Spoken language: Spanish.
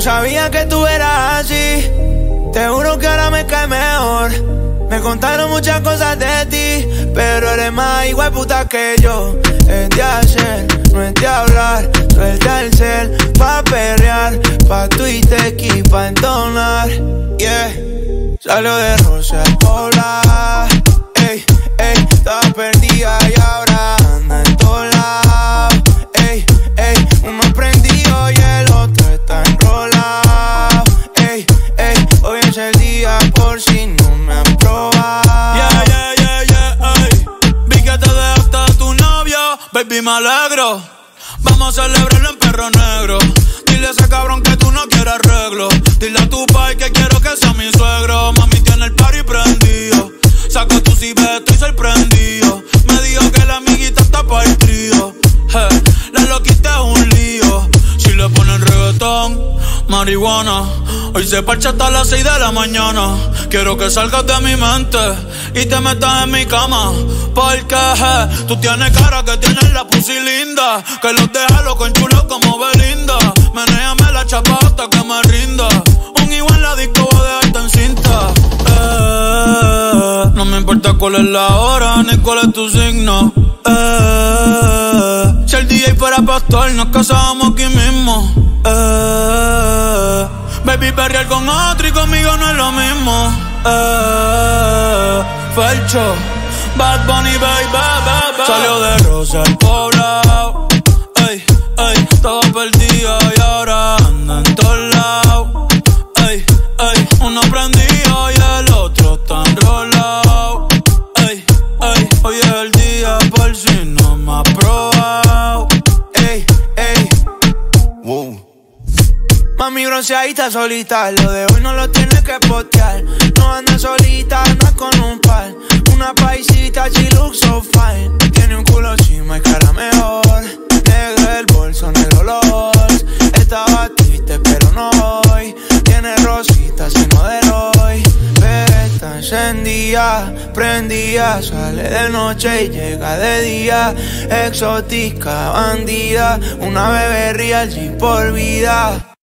sabía que tú eras así. Te juro que ahora me cae mejor. Me contaron muchas cosas de ti, pero eres más igual puta que yo. Es de hacer, no es de hablar. Suelta el cel pa' perrear, pa' Twitter y pa' entonar. Yeah, salió de Rosa Polar. Baby, me alegro. Vamos a celebrarlo en perro negro. Dile a ese cabrón que tú no quieres arreglo. Dile a tu pai que quiero que sea mi suegro. Mami tiene el party prendido. Saca tu cibe, estoy sorprendido. Me dijo que la amiguita está para el trío. Hey, la loquita es un lío. Si le ponen reggaetón, marihuana. Hoy se parcha hasta las 6 de la mañana. Quiero que salgas de mi mente y te metas en mi cama. Porque je, tú tienes cara que tienes la pussy linda. Que los deja loco en chulo como Belinda. Menéame la chapa hasta que me rinda. Un igual en la disco voy a dejarte en cinta. Eh, no me importa cuál es la hora ni cuál es tu signo. Eh, si el DJ fuera pastor, nos casábamos aquí mismo. Eh, baby, perrear con otro y conmigo no es lo mismo. Eh, Felcho, Bad Bunny, baby, baby. Salió de Rosa el Mami bronceadita solita, lo de hoy no lo tienes que postear. No anda solita, no es con un par. Una paisita, she looks so fine. Tiene un culo encima y cara mejor. Negro el bolso, negro los. Estaba triste, pero no hoy. Tiene rositas y no de hoy. Está encendida, prendida. Sale de noche y llega de día. Exótica, bandida. Una bebé real, sin por vida.